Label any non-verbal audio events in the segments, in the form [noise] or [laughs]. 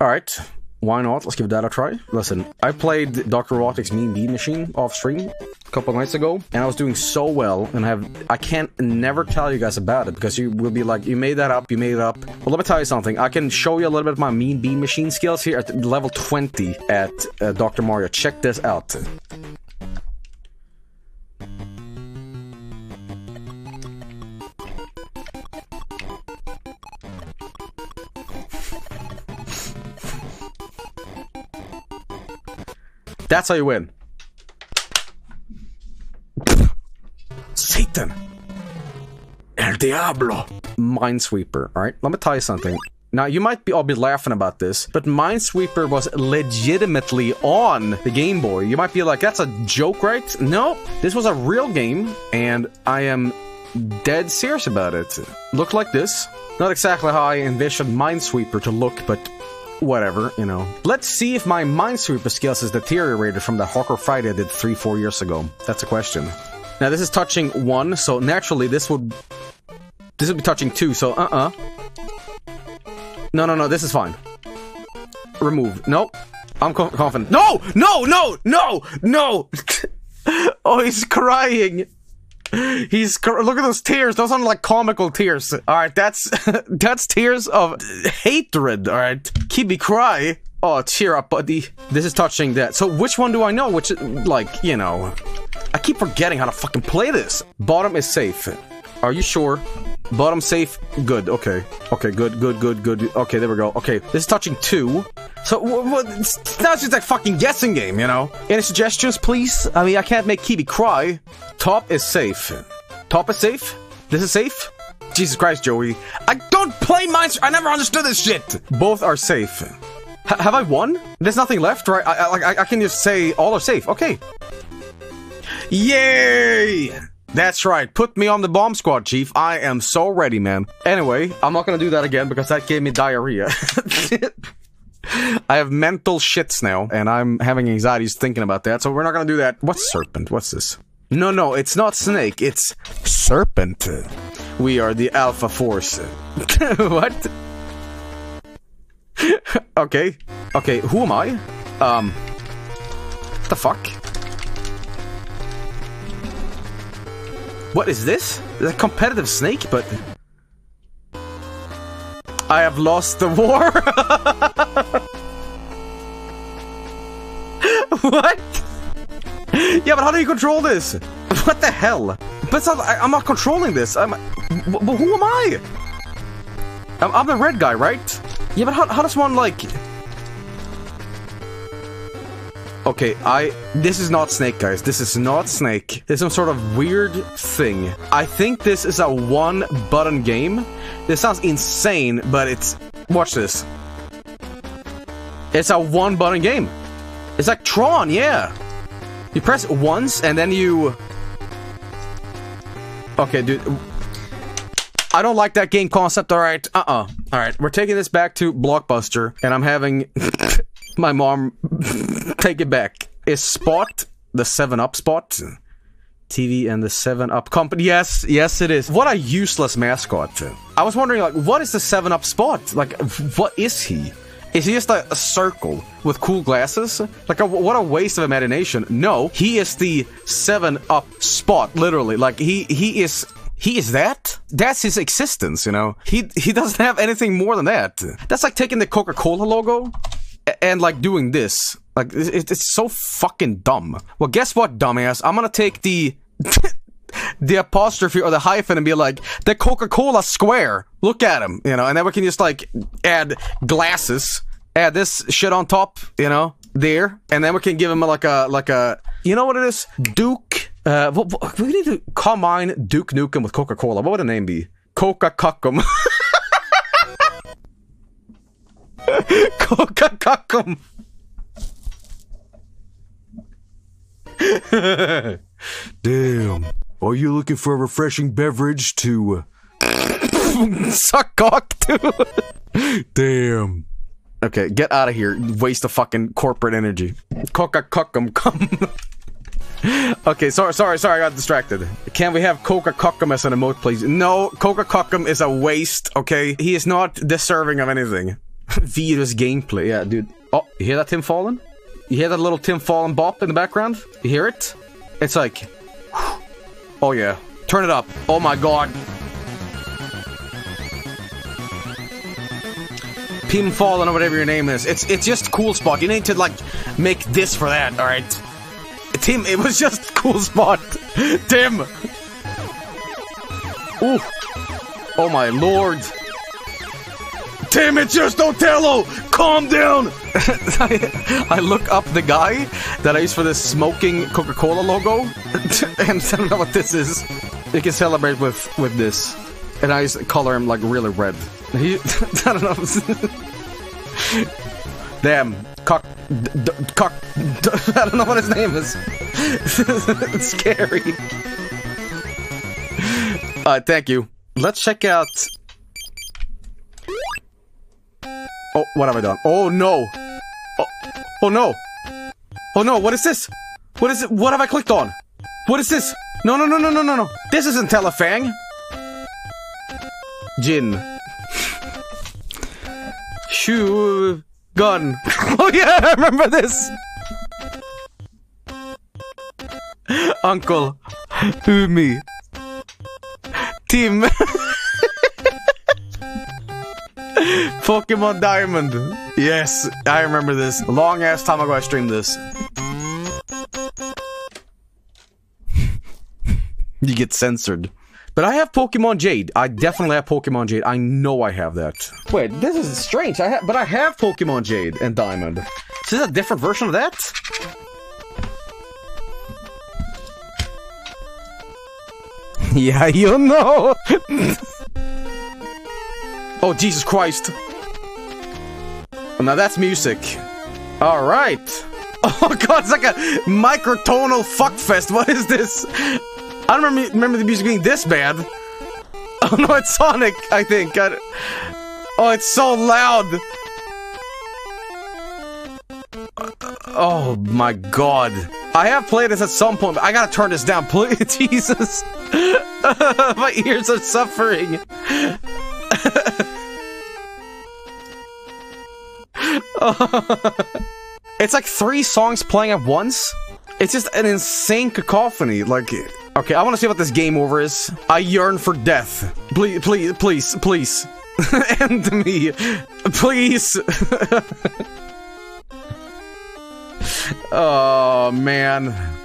Alright. Why not? Let's give that a try. Listen, I played Dr. Robotnik's Mean Bean Machine off stream a couple nights ago, and I was doing so well, and I have I can't never tell you guys about it because you will be like, you made that up, you made it up. Well, let me tell you something. I can show you a little bit of my Mean Bean Machine skills here at level 20 at uh, Dr. Mario. Check this out. That's how you win. Satan. El Diablo. Minesweeper, alright? Let me tell you something. Now, you might be all be laughing about this, but Minesweeper was legitimately on the Game Boy. You might be like, that's a joke, right? No, this was a real game, and I am dead serious about it. Looked like this. Not exactly how I envisioned Minesweeper to look, but whatever, you know. Let's see if my Minesweeper skills has deteriorated from the Hawker Friday I did three, four years ago. That's a question. Now this is touching one, so naturally this would this would be touching two, so uh-uh. No, no, no, this is fine. Remove. Nope. I'm co confident. No! No! No! No! No! [laughs] oh, he's crying. He's look at those tears. Those are like comical tears. All right, that's [laughs] that's tears of hatred. All right, keep me cry. Oh, cheer up, buddy. This is touching that. So which one do I know? Which, like, you know, I keep forgetting how to fucking play this. Bottom is safe. Are you sure? Bottom safe. Good. Okay. Okay. Good. Good. Good. Good. Okay. There we go. Okay. This is touching two. So what? It's just a fucking guessing game, you know. Any suggestions, please? I mean, I can't make Kiwi cry. Top is safe. Top is safe. This is safe. Jesus Christ, Joey. I don't play mines. I never understood this shit. Both are safe. H have I won? There's nothing left, right? I, I, I can just say all are safe. Okay. Yay! That's right. Put me on the bomb squad, Chief. I am so ready, man. Anyway, I'm not gonna do that again because that gave me diarrhea. [laughs] I have mental shits now, and I'm having anxieties thinking about that, so we're not gonna do that. What's serpent? What's this? No, no, it's not snake, it's serpent. We are the Alpha Force. [laughs] what? okay. Okay, who am I? Um. The fuck? What is this? A competitive snake, but... I have lost the war? [laughs] what? Yeah, but how do you control this? What the hell? But I, am not controlling this. I'm, but who am I? I'm, I'm the red guy, right? Yeah, but how, how does one, like... Okay, I... This is not Snake, guys. This is not Snake. There's some sort of weird thing. I think this is a one-button game. This sounds insane, but it's... Watch this. It's a one-button game. It's like Tron, yeah. You press once, and then you... Okay, dude. I don't like that game concept, alright? Uh-uh. Alright, we're taking this back to Blockbuster, and I'm having [laughs] my mom [laughs] take it back. Is Spot the 7-Up spot? TV and the 7-Up company. Yes, yes it is. What a useless mascot. I was wondering, like, what is the 7-Up spot? Like, what is he? Is he just a, a circle with cool glasses? Like, a, what a waste of imagination. No, he is the 7-Up spot, literally. Like, he, he is he is that? That's his existence, you know? He he doesn't have anything more than that. That's like taking the Coca-Cola logo and like doing this. Like, it's so fucking dumb. Well, guess what, dumbass? I'm gonna take the... [laughs] the apostrophe or the hyphen and be like, the Coca-Cola square. Look at him, you know, and then we can just like add glasses, add this shit on top, you know, there, and then we can give him like a, like a, you know what it is? Duke, uh, we need to combine Duke Nukem with Coca-Cola. What would the name be? Coca-Cuckum. [laughs] Coca-Cuckum. [laughs] Damn. Are you looking for a refreshing beverage to uh, [laughs] suck cock to? [laughs] Damn. Okay, get out of here. Waste of fucking corporate energy. Coca cuckum come. [laughs] okay, sorry, sorry, sorry, I got distracted. Can we have Coca Cuckum as an emote, please? No, Coca Cuckum is a waste, okay? He is not deserving of anything. Virus gameplay, yeah, dude. Oh, you hear that Tim Follin? You hear that little Tim Follin bop in the background? You hear it? It's like, oh yeah, turn it up. Oh my god. Tim Follin or whatever your name is. It's it's just cool spot. You need to like make this for that, all right? Tim, it was just cool spot. [laughs] Tim. Ooh. Oh my lord. Tim, it's just Otello! Calm down! [laughs] I, look up the guy that I use for the smoking Coca-Cola logo, [laughs] and I don't know what this is. You can celebrate with, with this. And I just color him like really red. He, [laughs] I don't know. Damn. Cock. cock. I don't know what his name is. it's scary. Uh, thank you. Let's check out Oh, what have I done? Oh no! Oh, oh no! Oh no, what is this? What is it? What have I clicked on? What is this? No, no, no, no, no, no, no. This isn't Telefang. Jin. Shoe. Gun. [laughs] oh yeah, I remember this. Uncle. Umi. Tim. [laughs] Pokemon Diamond. Yes, I remember this. Long ass time ago I streamed this. you get censored. But I have Pokemon Jade. I definitely have Pokemon Jade. I know I have that. Wait, this is strange. I but I have Pokemon Jade and Diamond. Is this a different version of that? [laughs] yeah, you know. [laughs] oh, Jesus Christ. Now that's music. All right. [laughs] Oh god, it's like a microtonal fuckfest. What is this? I don't remember, remember the music being this bad. [laughs] Oh no, it's Sonic, I think. God. Oh, it's so loud. Oh my god. I have played this at some point, but I gotta turn this down, [laughs] please. Jesus. my ears are suffering. [laughs] it's like three songs playing at once. It's just an insane cacophony. Like, okay, I want to see what this game over is. I yearn for death. Please, please, please, [laughs] please. End me. Please. [laughs] oh, man.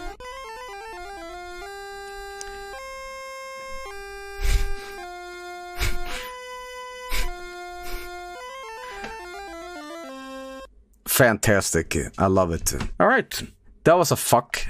Fantastic. I love it. All right. That was a fuck.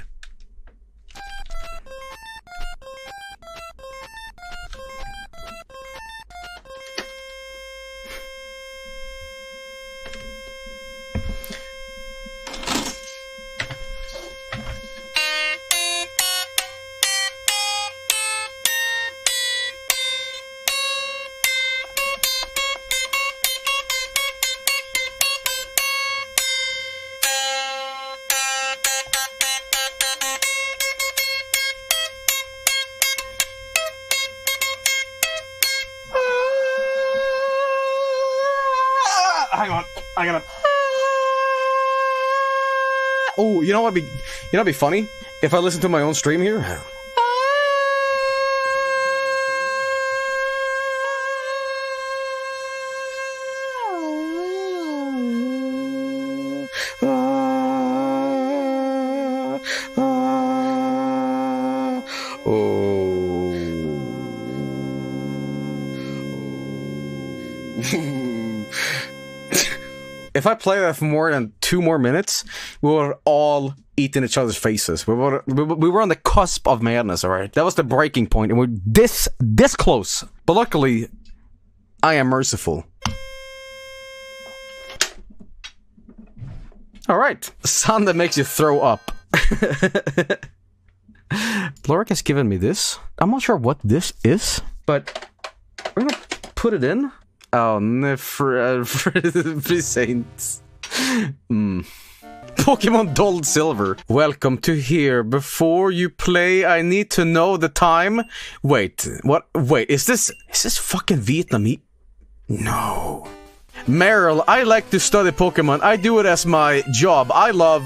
Ah. you know what? Be you know, what'd be funny if I listen to my own stream here. If I play that for more than two more minutes, we were all eating each other's faces. We were we were on the cusp of madness. All right, that was the breaking point, and we're this this close. But luckily, I am merciful. All right, sound that makes you throw up. [laughs] Lorik has given me this. I'm not sure what this is, but we're gonna put it in. Oh, no, for, for. [laughs] Mm. Pokemon Gold Silver. Welcome to here. Before you play, I need to know the time. Wait, what? Wait, is this is this fucking Vietnamese? No. Meryl, I like to study Pokemon. I do it as my job. I love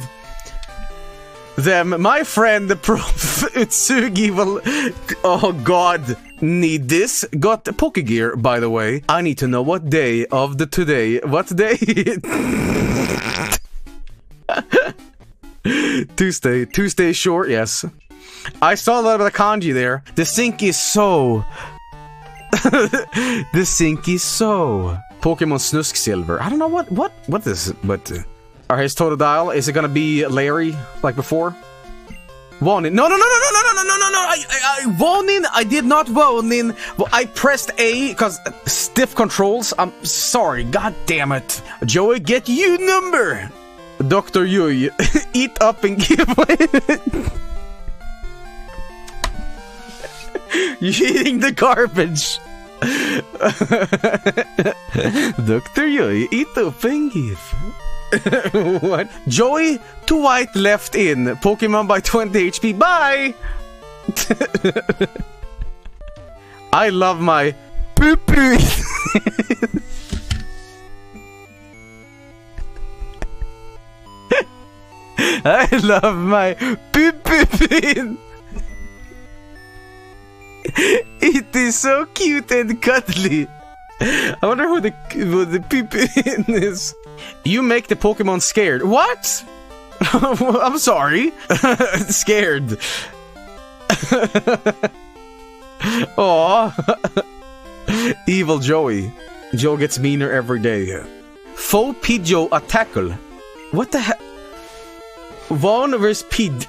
them. My friend, the [laughs] Prof. Utsugi will... Oh god. Need this? Got Pokegear, by the way. I need to know what day of the today. What day? [laughs] Tuesday. Tuesday short, yes. I saw a bit of kanji there. The sink is so... [laughs] the sink is so... Pokemon Snusk Silver. I don't know what what what is but uh, are his Totodile? Is it gonna be Larry like before? Warning! No no no no no no no no no no! I I, I warning! I did not warning. I pressed A because stiff controls. I'm sorry. God damn it, Joey, get you number. Doctor Yui, [laughs] eat up and give. [laughs] You're eating the garbage. [laughs] Dr. Joy, eat up and give. [laughs] what? Joy to white left in. Pokemon by [laughs] 20 HP. Bye! [laughs] I love my poo poo. I love my poo poo. It is so cute and cuddly. I wonder who the who the Pippin is. You make the Pokemon scared. What? [laughs] I'm sorry. [laughs] scared. [laughs] Aw. Evil Joey. Joe gets meaner every day. Faux Pidgeot Attackle. What the hell? Vaughn vs. Pid.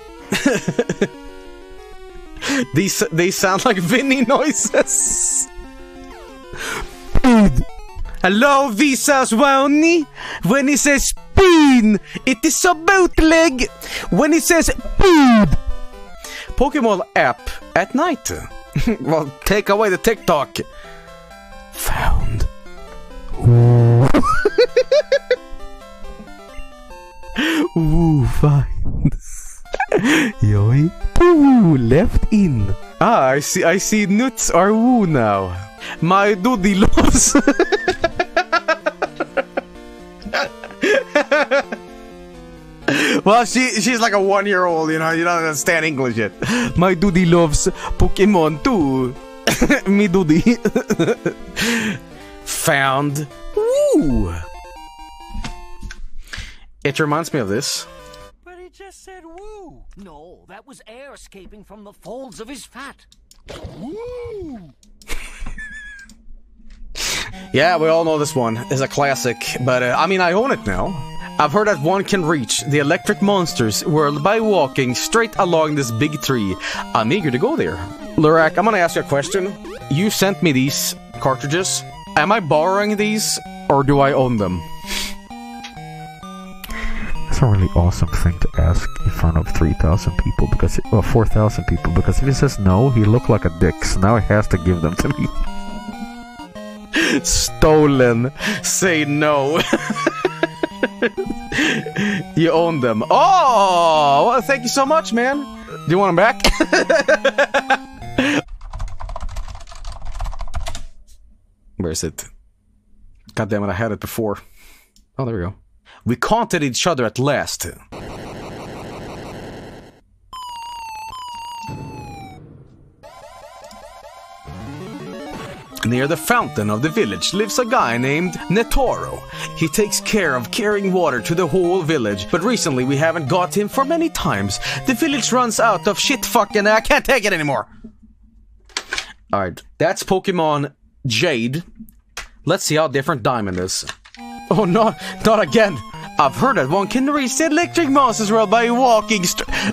These they sound like Vinny noises. Hello, Visas Wani. When he says spoon, it is a bootleg. When he says food, Pokemon app at night. [laughs] well, take away the TikTok. Found. Ooh. [laughs] Find. [laughs] Yoi. Poo, left in. Ah, I see. I see. Nuts are woo now. My duty loves. Well, she she's like a one year old. You know, you don't understand English yet. My duty loves Pokemon too. [laughs] Me duty. [laughs] Found. Woo. It reminds me of this But he just said woo. No, that was air escaping from the folds of his fat. Woo! [laughs] yeah, we all know this one is a classic, but uh, I mean, I own it now. I've heard that one can reach the electric monsters world by walking straight along this big tree. I'm eager to go there. Lurak, I'm gonna ask you a question. You sent me these cartridges. Am I borrowing these, or do I own them? That's a really awesome thing to ask in front of 3,000 people because, well, 4,000 people because if he says no, he looked like a dick, so now he has to give them to me. [laughs] Stolen. Say no. [laughs] [laughs] you own them. Oh, well, thank you so much, man. Do you want them back? [laughs] Where is it? God damn it, I had it before. Oh, there we go. We counted each other at last. Near the fountain of the village lives a guy named Netoro. He takes care of carrying water to the whole village, but recently we haven't got him for many times. The village runs out of shit fucking I can't take it anymore. Alright, that's Pokemon Jade. Let's see how different Diamond is. Oh, no, not again. I've heard that one can reach the electric monsters world by walking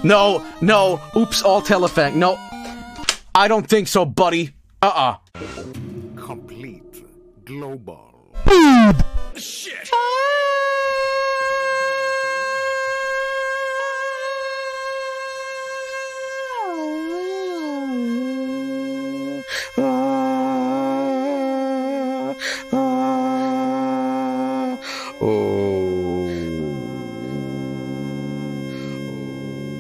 No, no. Oops, all telephone. No. I don't think so, buddy. Uh-uh. Complete global. Shit.